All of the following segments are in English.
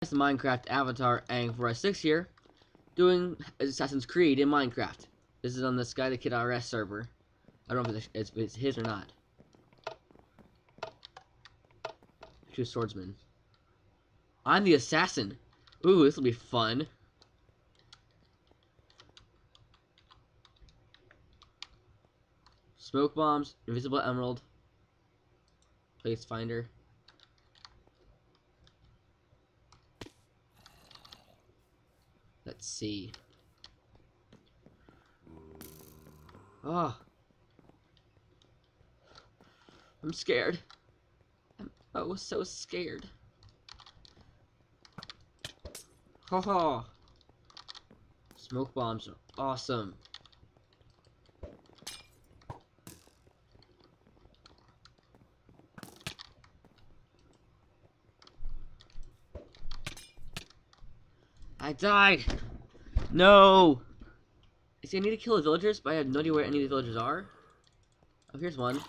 The Minecraft Avatar aang456 here, doing Assassin's Creed in Minecraft. This is on the Sky the Kid RS server. I don't know if it's, it's his or not. Two swordsman. I'm the assassin. Ooh, this will be fun. Smoke bombs, invisible emerald, place finder. Let's see. Oh. I'm scared. I'm oh so scared. Ha ha. Smoke bombs are awesome. I died! No! See, I need to kill the villagers, but I have no idea where any of the villagers are. Oh, here's one.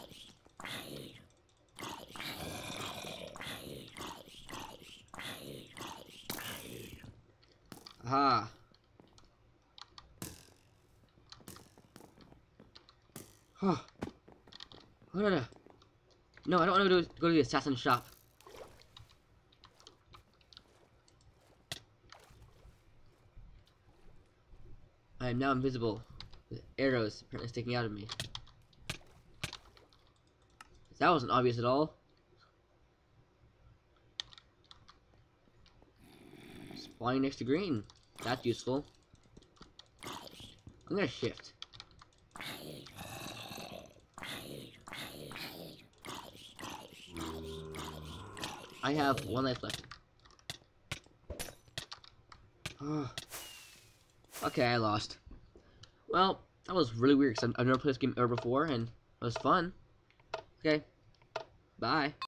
Aha. Huh. No, no. No, I don't want to go to the assassin shop. I am now invisible. With arrows apparently sticking out of me. That wasn't obvious at all. Spawning next to green. That's useful. I'm gonna shift. I have one life left. Ah. Okay, I lost. Well, that was really weird because I've never played this game ever before, and it was fun. Okay, bye.